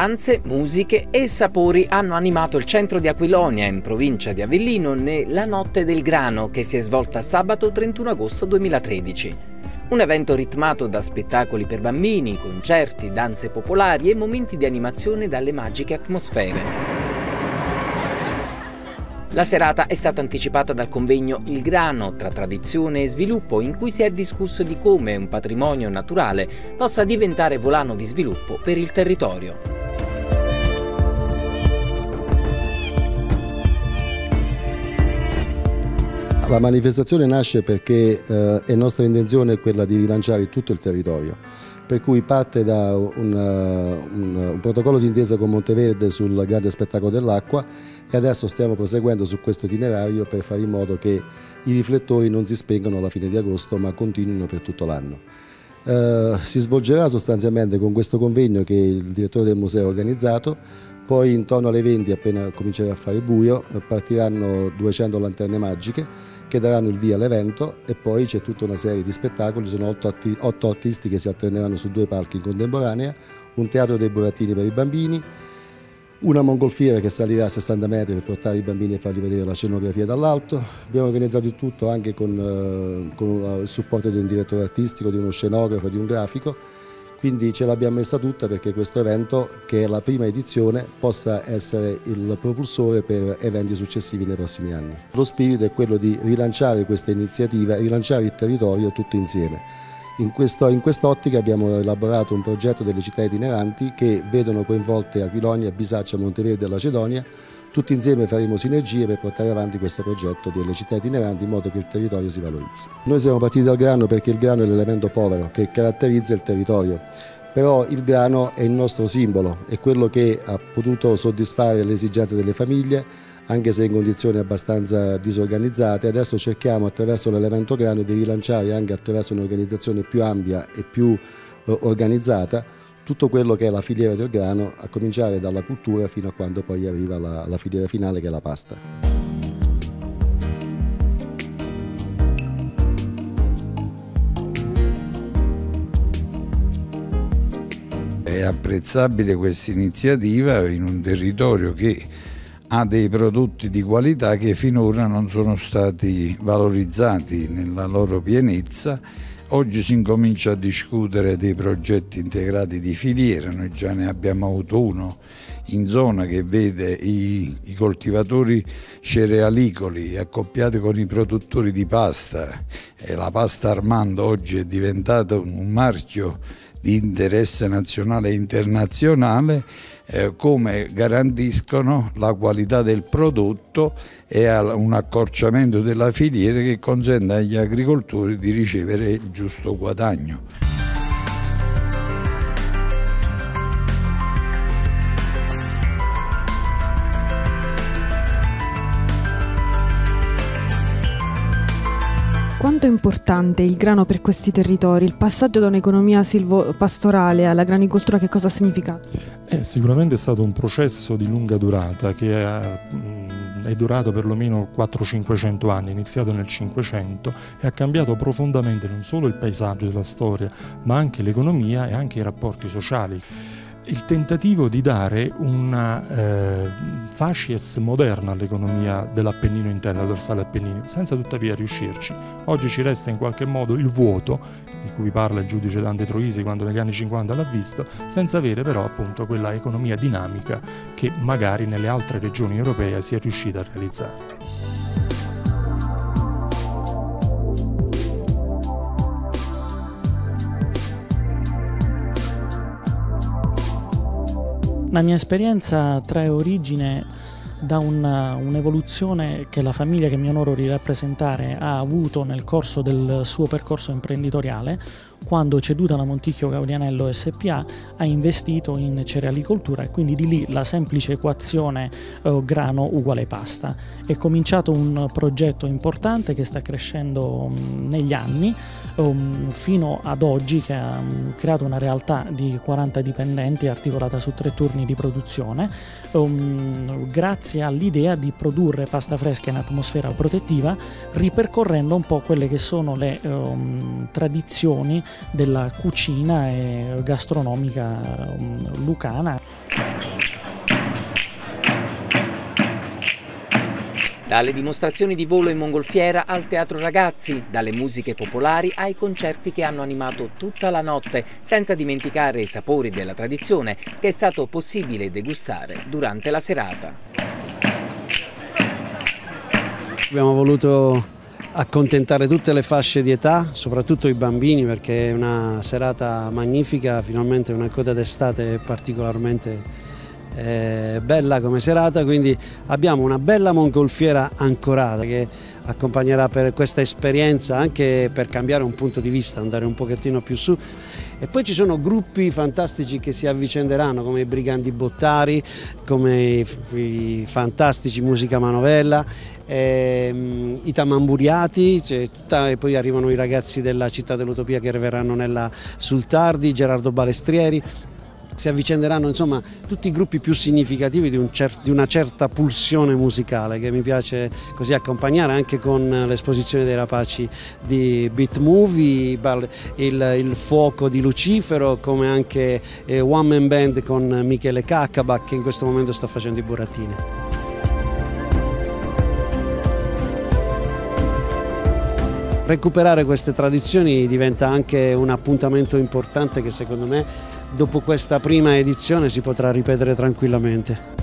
Danze, musiche e sapori hanno animato il centro di Aquilonia, in provincia di Avellino, nella Notte del Grano, che si è svolta sabato 31 agosto 2013. Un evento ritmato da spettacoli per bambini, concerti, danze popolari e momenti di animazione dalle magiche atmosfere. La serata è stata anticipata dal convegno Il grano tra tradizione e sviluppo in cui si è discusso di come un patrimonio naturale possa diventare volano di sviluppo per il territorio. La manifestazione nasce perché eh, è nostra intenzione quella di rilanciare tutto il territorio per cui parte da un, un, un protocollo d'intesa con Monteverde sul grande spettacolo dell'acqua e adesso stiamo proseguendo su questo itinerario per fare in modo che i riflettori non si spengano alla fine di agosto ma continuino per tutto l'anno. Eh, si svolgerà sostanzialmente con questo convegno che il direttore del museo ha organizzato, poi intorno alle 20 appena comincerà a fare buio partiranno 200 lanterne magiche che daranno il via all'evento e poi c'è tutta una serie di spettacoli, sono otto, arti otto artisti che si alterneranno su due palchi in contemporanea, un teatro dei burattini per i bambini, una mongolfiera che salirà a 60 metri per portare i bambini e fargli vedere la scenografia dall'alto. Abbiamo organizzato il tutto anche con, eh, con il supporto di un direttore artistico, di uno scenografo, di un grafico quindi ce l'abbiamo messa tutta perché questo evento, che è la prima edizione, possa essere il propulsore per eventi successivi nei prossimi anni. Lo spirito è quello di rilanciare questa iniziativa, rilanciare il territorio tutto insieme. In, questo, in quest'ottica abbiamo elaborato un progetto delle città itineranti che vedono coinvolte Aquilonia, Bisaccia, Monteverde e Lacedonia tutti insieme faremo sinergie per portare avanti questo progetto delle città itineranti in modo che il territorio si valorizzi. Noi siamo partiti dal grano perché il grano è l'elemento povero che caratterizza il territorio però il grano è il nostro simbolo, è quello che ha potuto soddisfare le esigenze delle famiglie, anche se in condizioni abbastanza disorganizzate. Adesso cerchiamo attraverso l'elemento grano di rilanciare anche attraverso un'organizzazione più ampia e più eh, organizzata tutto quello che è la filiera del grano, a cominciare dalla cultura fino a quando poi arriva la, la filiera finale che è la pasta. È apprezzabile questa iniziativa in un territorio che ha dei prodotti di qualità che finora non sono stati valorizzati nella loro pienezza Oggi si incomincia a discutere dei progetti integrati di filiera, noi già ne abbiamo avuto uno in zona che vede i, i coltivatori cerealicoli accoppiati con i produttori di pasta. E la pasta Armando oggi è diventata un marchio di interesse nazionale e internazionale eh, come garantiscono la qualità del prodotto e un accorciamento della filiera che consente agli agricoltori di ricevere il giusto guadagno. Quanto è importante il grano per questi territori? Il passaggio da un'economia silvo-pastorale alla granicoltura che cosa ha significato? Eh, sicuramente è stato un processo di lunga durata che è, mm, è durato perlomeno 400-500 anni, iniziato nel 500 e ha cambiato profondamente non solo il paesaggio della storia ma anche l'economia e anche i rapporti sociali il tentativo di dare una eh, facies moderna all'economia dell'Appennino interno, dorsale Appennino, senza tuttavia riuscirci. Oggi ci resta in qualche modo il vuoto, di cui parla il giudice Dante Troisi quando negli anni 50 l'ha visto, senza avere però appunto quella economia dinamica che magari nelle altre regioni europee si è riuscita a realizzare. La mia esperienza trae origine da un'evoluzione che la famiglia che mi onoro di rappresentare ha avuto nel corso del suo percorso imprenditoriale, quando ceduta la Monticchio Gaudianello SPA ha investito in cerealicoltura e quindi di lì la semplice equazione eh, grano uguale pasta. È cominciato un progetto importante che sta crescendo mh, negli anni um, fino ad oggi che ha um, creato una realtà di 40 dipendenti articolata su tre turni di produzione. Um, grazie grazie all'idea di produrre pasta fresca in atmosfera protettiva, ripercorrendo un po' quelle che sono le um, tradizioni della cucina e gastronomica um, lucana. Dalle dimostrazioni di volo in mongolfiera al teatro ragazzi, dalle musiche popolari ai concerti che hanno animato tutta la notte, senza dimenticare i sapori della tradizione che è stato possibile degustare durante la serata. Abbiamo voluto accontentare tutte le fasce di età, soprattutto i bambini perché è una serata magnifica, finalmente una coda d'estate particolarmente eh, bella come serata, quindi abbiamo una bella mongolfiera ancorata che accompagnerà per questa esperienza anche per cambiare un punto di vista, andare un pochettino più su. E poi ci sono gruppi fantastici che si avvicenderanno come i Brigandi Bottari, come i, i fantastici Musica Manovella, ehm, i Tamamburiati, cioè tutta, e poi arrivano i ragazzi della Città dell'Utopia che arriveranno nella Sultardi, Gerardo Balestrieri, si avvicenderanno insomma tutti i gruppi più significativi di, un di, una certa pulsione musicale che mi piace così accompagnare anche con l'esposizione dei rapaci di Beat Movie, il, il fuoco di Lucifero come anche eh, One Man Band con Michele Caccaba che in questo momento sta facendo i burattini. Recuperare queste tradizioni diventa anche un appuntamento importante che secondo me dopo questa prima edizione si potrà ripetere tranquillamente.